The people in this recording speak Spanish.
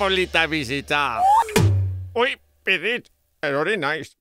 Polita visita. Uy, Pidit, very nice.